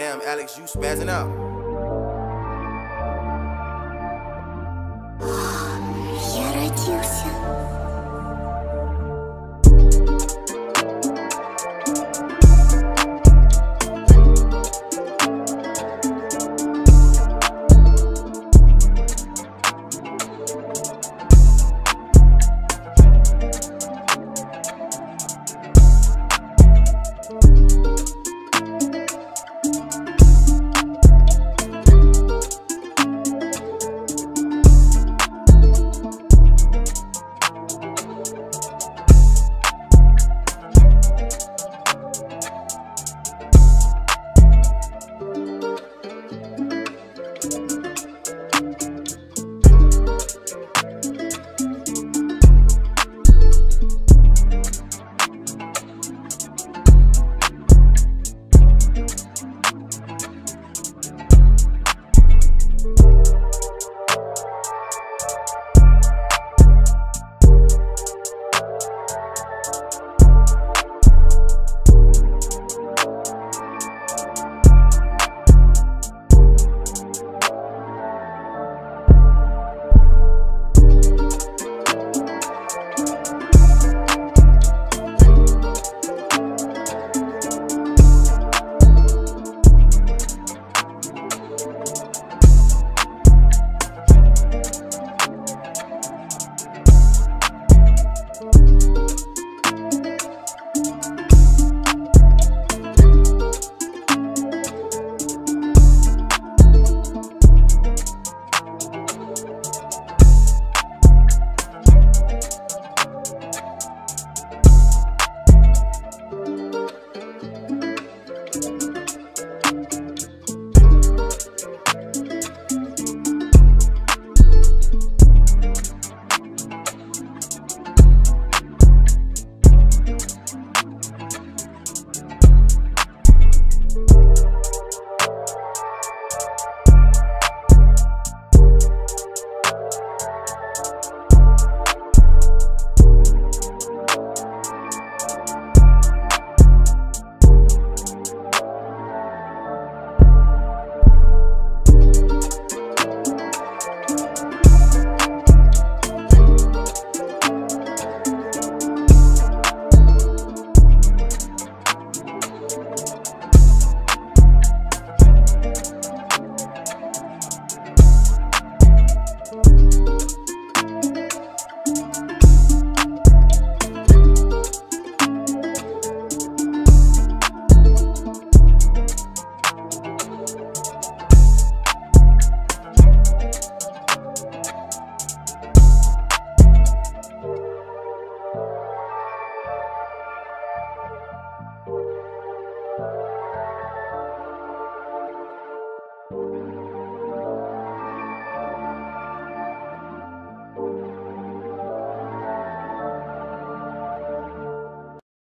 Damn, Alex, you spazzing out.